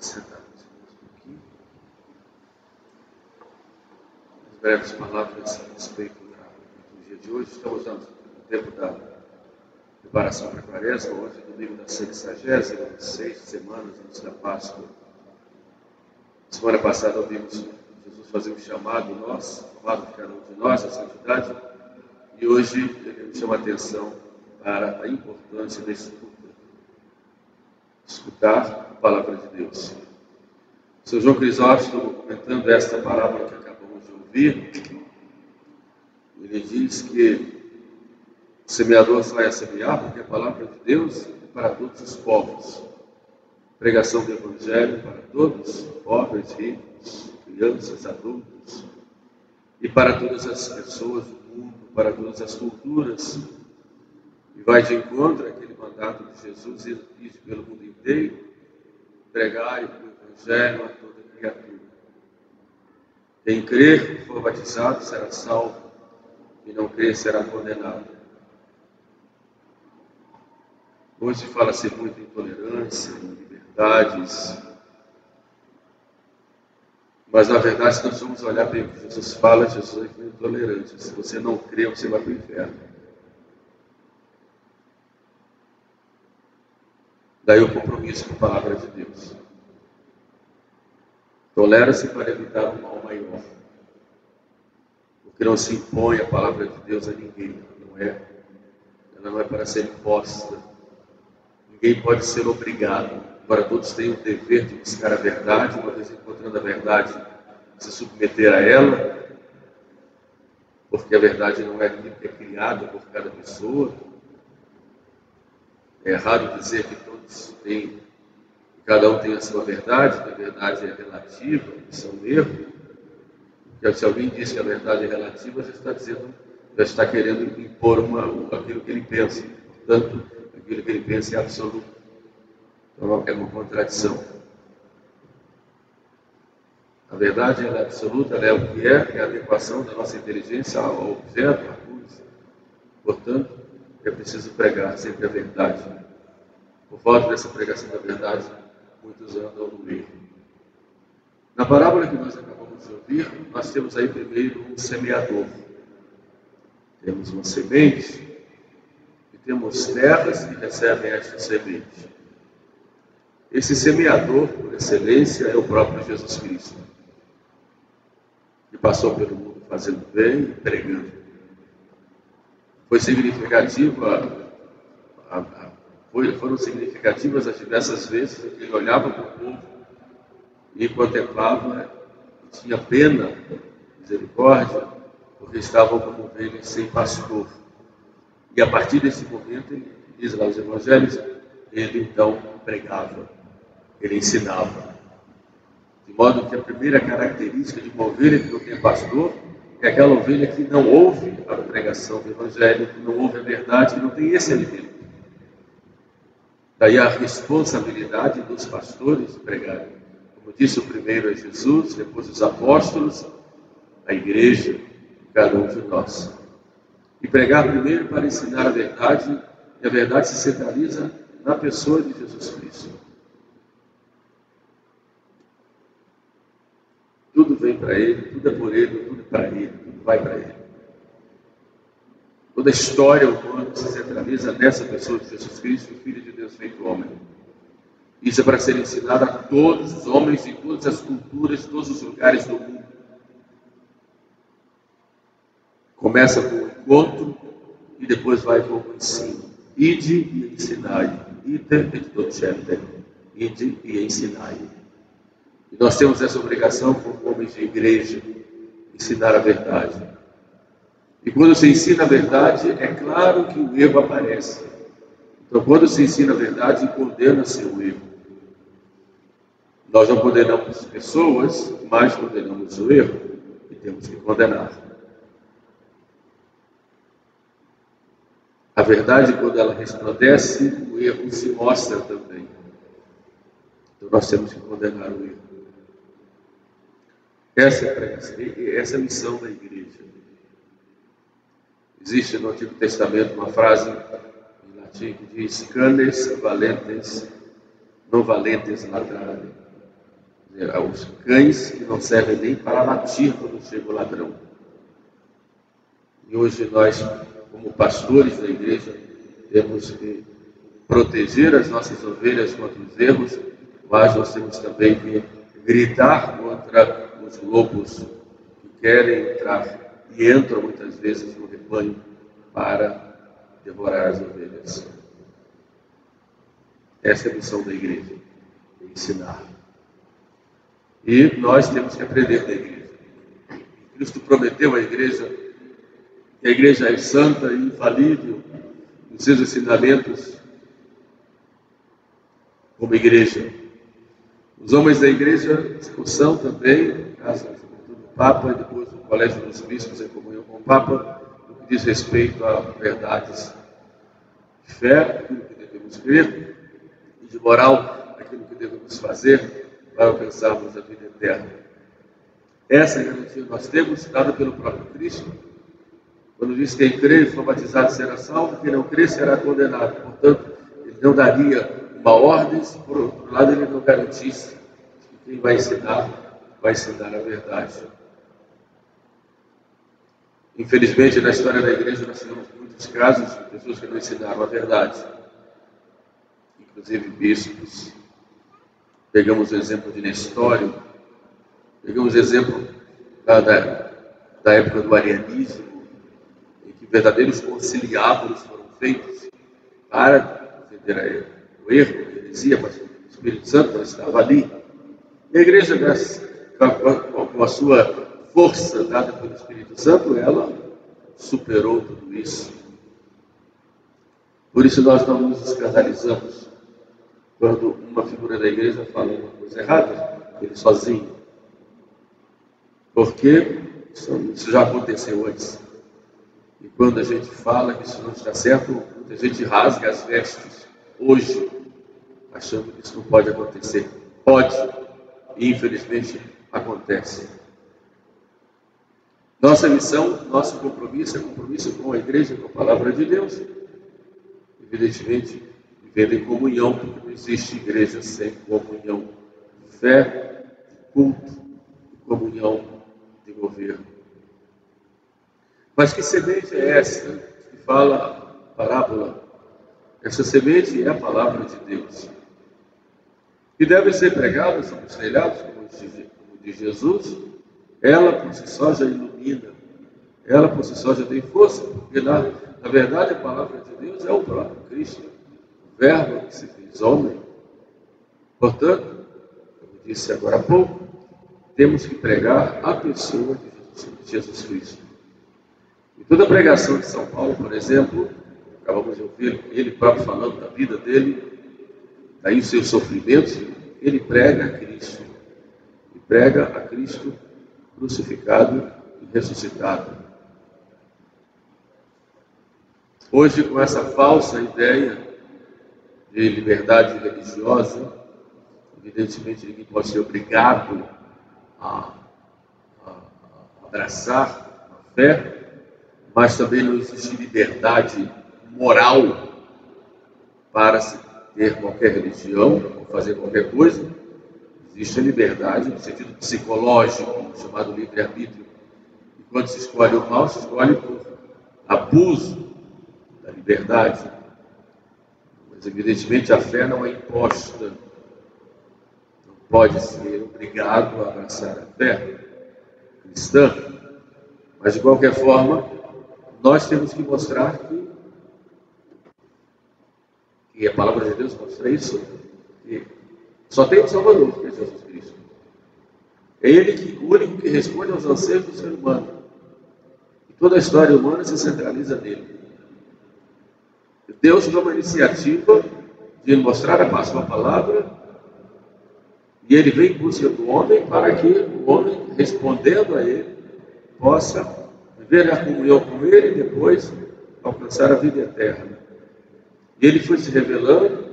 sentar aqui. As breves palavras a respeito do dia de hoje. Estamos no tempo da preparação para a quaresma, hoje domingo da sexagésima, seis semanas antes da Páscoa. Semana passada ouvimos Jesus fazer um chamado nós, chamado de cada um de nós, a santidade, e hoje ele chama a atenção para a importância da escuta. Escutar a palavra de Deus. O. João Crisóstomo, comentando esta parábola que acabamos de ouvir, ele diz que o semeador vai a semear porque a palavra de Deus é para todos os povos. Pregação do Evangelho para todos, pobres, ricos, crianças, adultos, e para todas as pessoas do mundo, para todas as culturas. E vai de encontro àquele mandato de Jesus ir pelo mundo inteiro, pregar o Evangelho a toda criatura. Quem crer e for batizado será salvo, e não crer será condenado. Hoje fala-se muito em tolerância, em liberdades, mas na verdade, se nós vamos olhar bem o que Jesus fala, Jesus é intolerante. Se você não crê, você vai para o inferno. Daí o compromisso com a palavra de Deus. Tolera-se para evitar um mal maior. Porque não se impõe a palavra de Deus a ninguém. Não é. Ela não é para ser imposta Ninguém pode ser obrigado. Agora, todos têm o dever de buscar a verdade, uma vez encontrando a verdade, se submeter a ela, porque a verdade não é é criada por cada pessoa. É errado dizer que todos têm, cada um tem a sua verdade, que a verdade é relativa, isso é um erro. Porque se alguém diz que a verdade é relativa, já está dizendo, já está querendo impor uma, aquilo que ele pensa. Portanto, aquilo que ele pensa é absoluto. Então é uma contradição. A verdade é absoluta, é o que é, é a adequação da nossa inteligência ao objeto, à coisa. Portanto, é preciso pregar sempre a verdade. Por falta dessa pregação da verdade, muitos andam no erro. Na parábola que nós acabamos de ouvir, nós temos aí primeiro um semeador. Temos uma semente temos terras que recebem esta semente. Esse semeador, por excelência, é o próprio Jesus Cristo, que passou pelo mundo fazendo bem e pregando. Foi significativo, a, a, foi, foram significativas as diversas vezes que ele olhava para o povo e contemplava e tinha pena, misericórdia, porque estavam como ovelhas sem pastor. E a partir desse momento, ele diz lá os evangelhos, ele então pregava, ele ensinava. De modo que a primeira característica de uma ovelha que não tem pastor é aquela ovelha que não ouve a pregação do evangelho, que não ouve a verdade, que não tem esse alimento. Daí a responsabilidade dos pastores pregarem. Como disse o primeiro é Jesus, depois os apóstolos, a igreja, cada um de nós. E pregar primeiro para ensinar a verdade, e a verdade se centraliza na pessoa de Jesus Cristo. Tudo vem para Ele, tudo é por Ele, para Ele, vai para Ele. Toda a história humana se centraliza nessa pessoa de Jesus Cristo, o Filho de Deus feito homem. Isso é para ser ensinado a todos os homens em todas as culturas, em todos os lugares do mundo. Começa com o encontro e depois vai com o ensino. Ide e ensinai. Ide et docete. Ide e ensinai. E nós temos essa obrigação como homens de igreja, ensinar a verdade. E quando se ensina a verdade, é claro que o erro aparece. Então, quando se ensina a verdade, condena-se o erro. Nós não condenamos pessoas, mas condenamos o erro e temos que condenar. A verdade, quando ela resplandece, o erro se mostra também. Então nós temos que condenar o erro. Essa é, essa é a missão da igreja. Existe no Antigo Testamento uma frase em latim que diz: Canes valentes, não valentes latrare. Os cães que não servem nem para latir quando chega o ladrão. E hoje nós, como pastores da igreja, temos que proteger as nossas ovelhas contra os erros, mas nós temos também que gritar contra os lobos que querem entrar e entram muitas vezes no rebanho para devorar as ovelhas. Essa é a missão da igreja, ensinar. E nós temos que aprender da igreja. Cristo prometeu à igreja que a igreja é santa e infalível nos seus ensinamentos como igreja. Os homens da igreja são também, caso do Papa e depois do Colégio dos Bispos em comunhão com o Papa, no que diz respeito a verdades de fé, aquilo que devemos crer, e de moral, aquilo que devemos fazer para alcançarmos a vida eterna. Essa garantia nós temos, dada pelo próprio Cristo, quando diz que quem crê e for batizado será salvo, quem não crê será condenado. Portanto, ele não daria uma ordem, se por outro lado ele não garantisse que quem vai ensinar, vai ensinar a verdade. Infelizmente, na história da igreja, nós temos muitos casos de pessoas que não ensinaram a verdade, inclusive bispos. Pegamos o exemplo de Nestório, pegamos o exemplo da, da, da época do arianismo, em que verdadeiros conciliábulos foram feitos para defender o erro, a heresia, mas o Espírito Santo estava ali. E a igreja, com a sua força dada pelo Espírito Santo, ela superou tudo isso. Por isso nós não nos escandalizamos quando uma figura da igreja fala uma coisa errada, ele sozinho. Porque isso já aconteceu antes. E quando a gente fala que isso não está certo, muita gente rasga as vestes hoje achando que isso não pode acontecer. Pode, e infelizmente acontece. Nossa missão, nosso compromisso é compromisso com a igreja, com a palavra de Deus. Evidentemente, vivendo em comunhão, porque não existe igreja sem comunhão. Fé, culto, comunhão de governo. Mas que semente é essa que fala a parábola? Essa semente é a palavra de Deus que devem ser pregadas sobre os telhados, como diz Jesus, ela por si só já ilumina, ela por si só já tem força, porque na, na verdade a palavra de Deus é o próprio Cristo, o Verbo que se fez homem. Portanto, como disse agora há pouco, temos que pregar a pessoa de Jesus, de Cristo. E toda a pregação de São Paulo, por exemplo, acabamos de ouvir ele próprio falando da vida dele, Daí os seus sofrimentos, ele prega a Cristo. Prega a Cristo crucificado e ressuscitado. Hoje, com essa falsa ideia de liberdade religiosa, evidentemente ninguém pode ser obrigado a, a, a abraçar a fé, mas também não existe liberdade moral para se ter qualquer religião ou fazer qualquer coisa. Existe a liberdade no sentido psicológico, chamado livre-arbítrio. E quando se escolhe o mal, se escolhe por abuso da liberdade. Mas, evidentemente, a fé não é imposta. Não pode ser obrigado a abraçar a fé cristã. Mas, de qualquer forma, nós temos que mostrar que e a palavra de Deus mostra isso. Que só tem um Salvador, que é Jesus Cristo. É Ele que, o único que responde aos anseios do ser humano. E toda a história humana se centraliza nele. Deus toma a iniciativa de mostrar a sua palavra e ele vem em busca do homem para que o homem, respondendo a ele, possa viver a comunhão com ele e depois alcançar a vida eterna. E ele foi se revelando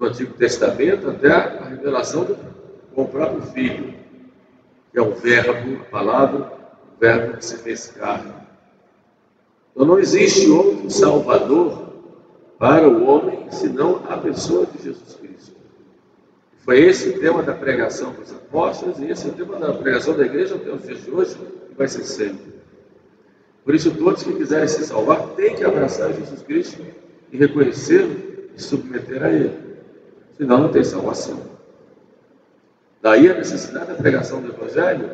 no Antigo Testamento até a revelação do, com o próprio Filho, que é o Verbo, a palavra, o Verbo que se fez carne. Então não existe outro Salvador para o homem senão a pessoa de Jesus Cristo. Foi esse o tema da pregação dos apóstolos e esse é o tema da pregação da igreja até os dias de hoje e vai ser sempre. Por isso, todos que quiserem se salvar têm que abraçar Jesus Cristo e reconhecê-lo e submeter a Ele. Senão, não tem salvação. Daí a necessidade da pregação do Evangelho.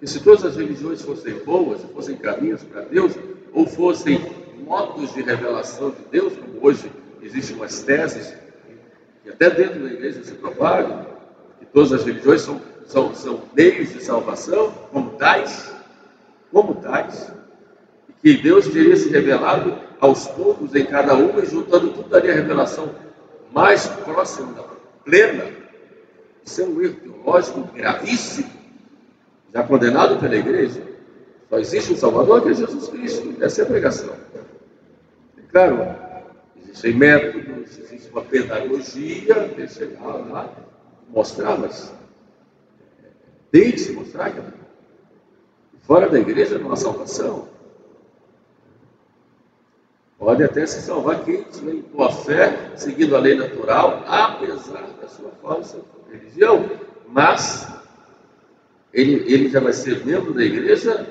Que se todas as religiões fossem boas, fossem caminhos para Deus, ou fossem modos de revelação de Deus, como hoje existem umas teses, que até dentro da igreja se propagam, que todas as religiões são, são, são meios de salvação, como tais, como tais, que Deus teria se revelado aos poucos em cada uma e juntando tudo daria a revelação mais próxima plena. Isso é um erro teológico gravíssimo, já condenado pela igreja. Só existe um Salvador que é Jesus Cristo, essa é a pregação. É claro, existem métodos, existe uma pedagogia até chegar lá, mostrar, mas tem que se mostrar que fora da igreja não há salvação. Pode até se salvar quem tiver boa fé, seguindo a lei natural, apesar da sua falsa religião. Mas ele, ele já vai ser membro da igreja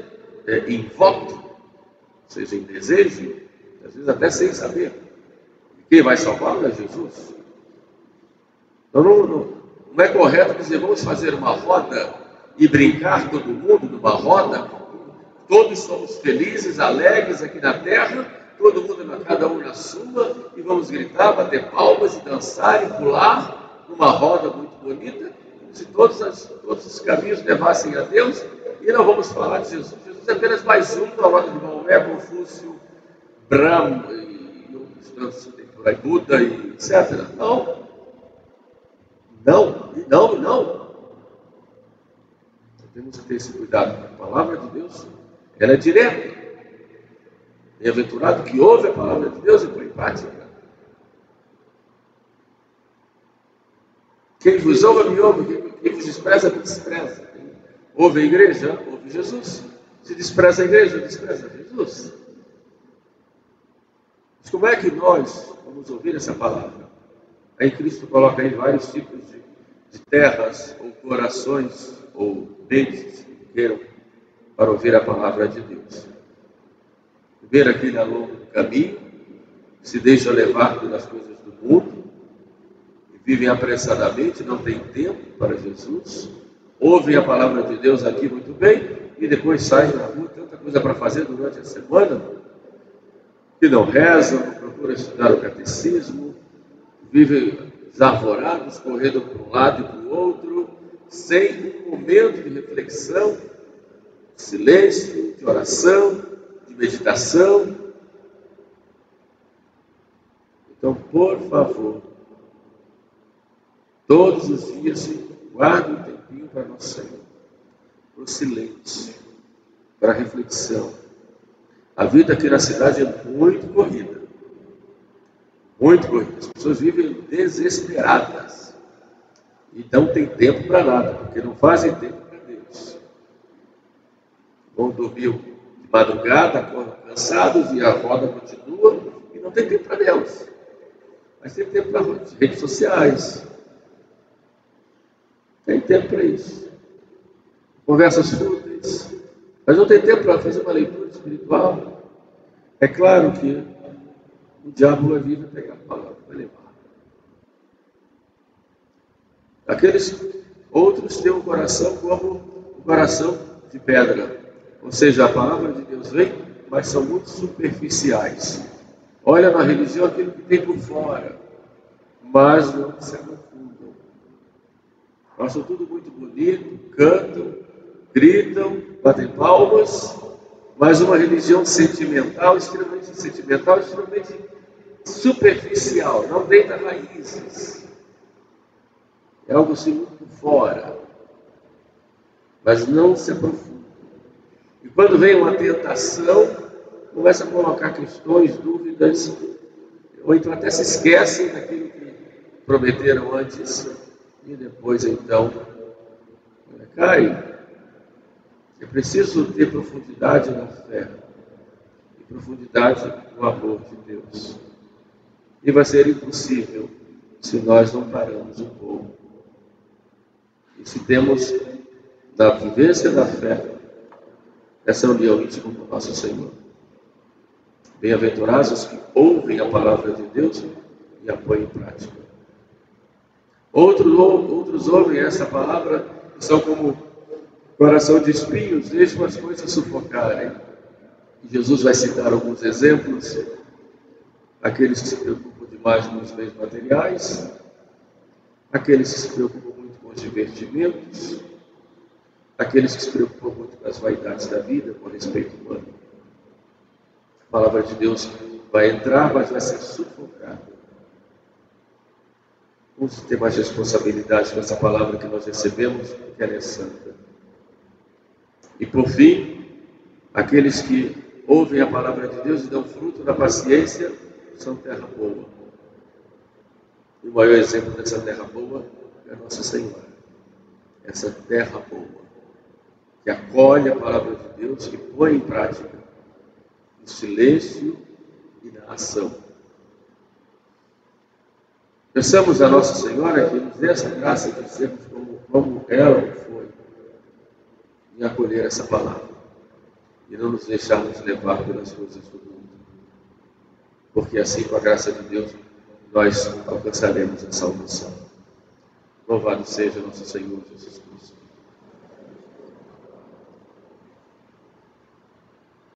é, em voto, ou seja, em desejo, às vezes até sem saber. Quem vai salvar é Jesus. Então não, não, não é correto dizer vamos fazer uma roda e brincar todo mundo numa roda. Todos somos felizes, alegres aqui na terra todo mundo, cada um na sua, e vamos gritar, bater palmas, e dançar e pular numa roda muito bonita, se todos, as, todos os caminhos levassem a Deus, e não vamos falar de Jesus. Jesus é apenas mais um da roda de Maomé, Confúcio, Brahma e outros tantos por aí, Buda e etc. Não. Não, não, não. Temos que ter esse cuidado. A palavra de Deus, ela é direta. Bem-aventurado que ouve a palavra de Deus e põe em prática. Quem vos ouve, me ouve. Quem vos despreza, me despreza. Ouve a igreja, ouve Jesus. Se despreza a igreja, despreza Jesus. Mas como é que nós vamos ouvir essa palavra? Aí Cristo coloca aí vários tipos de, de terras, ou corações, ou mentes que queiram para ouvir a palavra de Deus ver aquele ao longo caminho, se deixa levar pelas coisas do mundo, vivem apressadamente, não tem tempo para Jesus, ouvem a palavra de Deus aqui muito bem, e depois saem na rua, tanta coisa para fazer durante a semana, que não rezam, não procuram estudar o catecismo, vivem desarvorados, correndo para um lado e para o outro, sem um momento de reflexão, de silêncio, de oração, de meditação. Então, por favor, todos os dias, guarde um tempinho para nosso Senhor, para o silêncio, para a reflexão. A vida aqui na cidade é muito corrida. Muito corrida. As pessoas vivem desesperadas. E não tem tempo para nada, porque não fazem tempo para Deus. Vão dormir madrugada, acordam cansados e a roda continua e não tem tempo para Deus. Mas tem tempo para redes sociais. Tem tempo para isso. Conversas fúteis. Mas não tem tempo para fazer uma leitura espiritual. É claro que o diabo vai vir vai pegar a palavra, vai levar. Aqueles outros têm um coração como um coração de pedra. Ou seja, a palavra de Deus vem, mas são muito superficiais. Olha na religião aquilo que tem por fora, mas não se. Acham tudo muito bonito, cantam, gritam, batem palmas, mas uma religião sentimental, extremamente sentimental, extremamente superficial, não deita raízes. É algo assim muito fora, mas não se aprofunda. E quando vem uma tentação, começa a colocar questões, dúvidas, ou então até se esquecem daquilo que prometeram antes, e depois então cai. É preciso ter profundidade na fé e profundidade no amor de Deus. E vai ser impossível se nós não paramos um pouco E se temos da vivência da fé essa união íntima com o nosso Senhor. Bem-aventurados os que ouvem a palavra de Deus e a põem em prática. Outros, outros ouvem essa palavra são como coração de espinhos, deixam as coisas sufocarem. Jesus vai citar alguns exemplos. Aqueles que se preocupam demais com os bens materiais, aqueles que se preocupam muito com os divertimentos, aqueles que se preocupam muito com as vaidades da vida, com o respeito humano. A palavra de Deus vai entrar, mas vai ser sufocada. Vamos ter mais responsabilidade com essa palavra que nós recebemos, porque ela é santa. E por fim, aqueles que ouvem a palavra de Deus e dão fruto da paciência são terra boa. E o maior exemplo dessa terra boa é Nossa Senhora. Essa terra boa, que acolhe a palavra de Deus, que põe em prática no silêncio e na ação. Peçamos a Nossa Senhora que nos dê essa graça de sermos como, como ela foi em acolher essa palavra e não nos deixarmos levar pelas coisas do mundo. Porque assim, com a graça de Deus, nós alcançaremos a salvação. Louvado seja nosso Senhor Jesus Cristo.